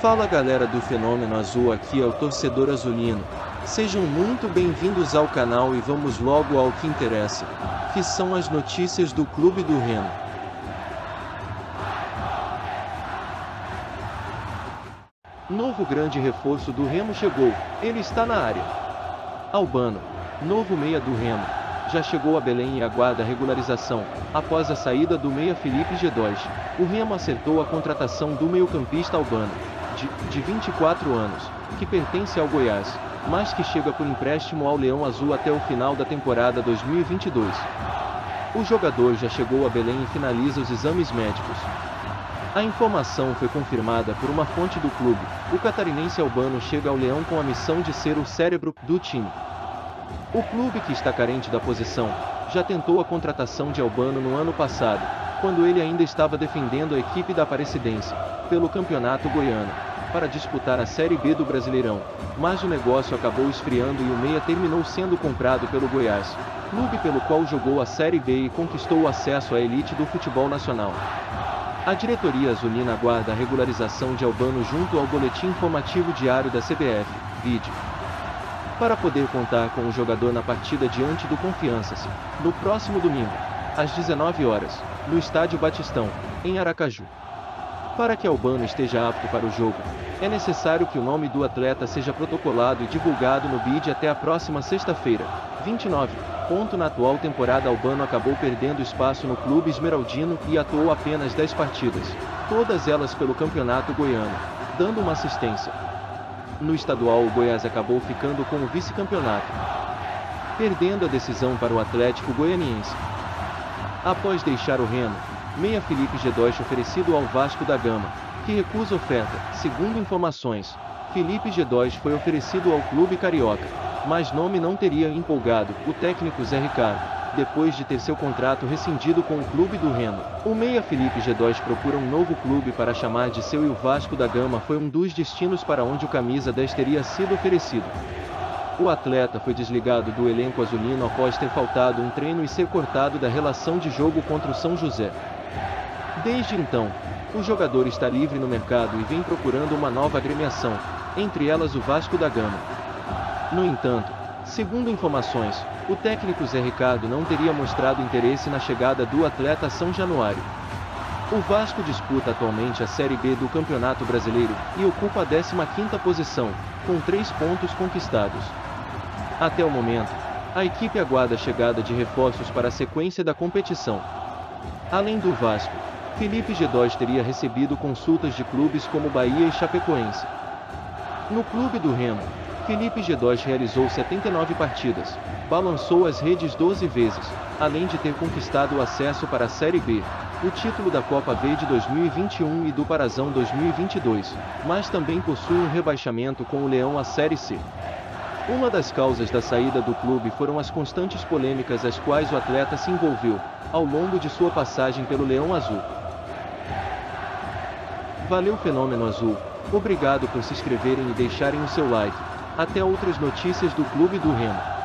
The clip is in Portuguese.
Fala galera do Fenômeno Azul, aqui é o torcedor azulino. Sejam muito bem-vindos ao canal e vamos logo ao que interessa, que são as notícias do Clube do Remo. Novo grande reforço do Remo chegou, ele está na área. Albano, novo meia do Remo, já chegou a Belém e aguarda regularização, após a saída do meia Felipe G2. O Remo acertou a contratação do meio-campista Albano, de, de 24 anos, que pertence ao Goiás, mas que chega por empréstimo ao Leão Azul até o final da temporada 2022. O jogador já chegou a Belém e finaliza os exames médicos. A informação foi confirmada por uma fonte do clube. O catarinense Albano chega ao Leão com a missão de ser o cérebro do time. O clube que está carente da posição, já tentou a contratação de Albano no ano passado, quando ele ainda estava defendendo a equipe da Aparecidense, pelo Campeonato Goiano, para disputar a Série B do Brasileirão, mas o negócio acabou esfriando e o Meia terminou sendo comprado pelo Goiás, clube pelo qual jogou a Série B e conquistou o acesso à elite do futebol nacional. A diretoria azulina aguarda a regularização de Albano junto ao boletim informativo diário da CBF, vídeo para poder contar com o jogador na partida diante do Confianças, no próximo domingo, às 19 horas, no Estádio Batistão, em Aracaju. Para que Albano esteja apto para o jogo, é necessário que o nome do atleta seja protocolado e divulgado no BID até a próxima sexta-feira, 29. Ponto na atual temporada Albano acabou perdendo espaço no clube esmeraldino e atuou apenas 10 partidas, todas elas pelo Campeonato Goiano, dando uma assistência, no estadual o Goiás acabou ficando com o vice-campeonato, perdendo a decisão para o Atlético Goianiense. Após deixar o Remo, meia Felipe G2 oferecido ao Vasco da Gama, que recusa oferta, segundo informações, Felipe G2 foi oferecido ao clube carioca, mas nome não teria empolgado o técnico Zé Ricardo depois de ter seu contrato rescindido com o clube do Remo. O meia Felipe G2 procura um novo clube para chamar de seu e o Vasco da Gama foi um dos destinos para onde o camisa 10 teria sido oferecido. O atleta foi desligado do elenco azulino após ter faltado um treino e ser cortado da relação de jogo contra o São José. Desde então, o jogador está livre no mercado e vem procurando uma nova agremiação, entre elas o Vasco da Gama. No entanto, Segundo informações, o técnico Zé Ricardo não teria mostrado interesse na chegada do atleta São Januário. O Vasco disputa atualmente a Série B do Campeonato Brasileiro e ocupa a 15ª posição, com três pontos conquistados. Até o momento, a equipe aguarda a chegada de reforços para a sequência da competição. Além do Vasco, Felipe G2 teria recebido consultas de clubes como Bahia e Chapecoense. No clube do Remo, Felipe G2 realizou 79 partidas, balançou as redes 12 vezes, além de ter conquistado o acesso para a Série B, o título da Copa Verde 2021 e do Parazão 2022, mas também possui um rebaixamento com o Leão à Série C. Uma das causas da saída do clube foram as constantes polêmicas às quais o atleta se envolveu, ao longo de sua passagem pelo Leão Azul. Valeu Fenômeno Azul, obrigado por se inscreverem e deixarem o seu like. Até outras notícias do Clube do Remo.